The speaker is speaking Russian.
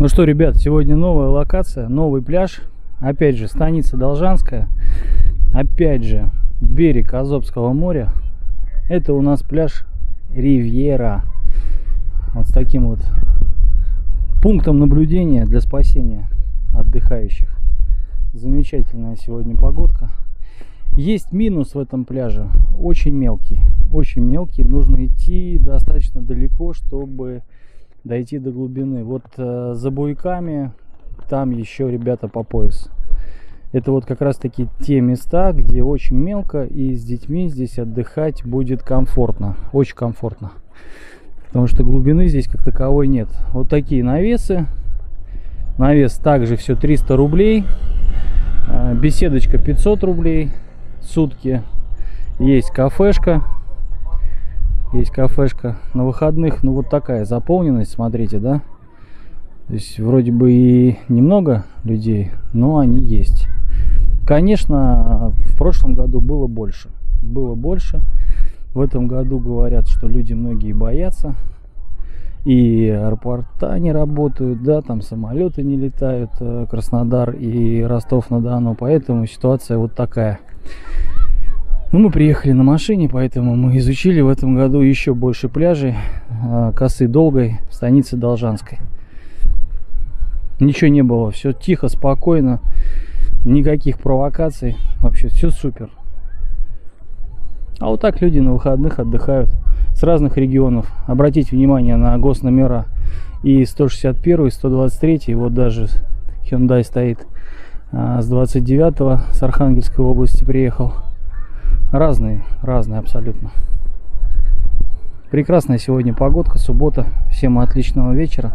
Ну что, ребят, сегодня новая локация, новый пляж. Опять же, станица Должанская. Опять же, берег Азовского моря. Это у нас пляж Ривьера. Вот с таким вот пунктом наблюдения для спасения отдыхающих. Замечательная сегодня погодка. Есть минус в этом пляже, очень мелкий, очень мелкий. Нужно идти достаточно далеко, чтобы дойти до глубины. Вот э, за буйками там еще ребята по пояс. Это вот как раз таки те места, где очень мелко и с детьми здесь отдыхать будет комфортно, очень комфортно. Потому что глубины здесь как таковой нет. Вот такие навесы. Навес также все 300 рублей. Э, беседочка 500 рублей сутки. Есть кафешка есть кафешка на выходных, ну вот такая заполненность, смотрите, да. То есть вроде бы и немного людей, но они есть. Конечно, в прошлом году было больше. Было больше. В этом году говорят, что люди многие боятся. И аэропорта не работают, да, там самолеты не летают, э, Краснодар и Ростов-на-Дону. Поэтому ситуация вот такая. Ну, мы приехали на машине, поэтому мы изучили в этом году еще больше пляжей а, косы долгой в станице Должанской. Ничего не было, все тихо, спокойно, никаких провокаций, вообще все супер. А вот так люди на выходных отдыхают с разных регионов. Обратите внимание на госномера и 161, и 123, вот даже Hyundai стоит а, с 29 с Архангельской области приехал. Разные, разные абсолютно. Прекрасная сегодня погодка, суббота. Всем отличного вечера.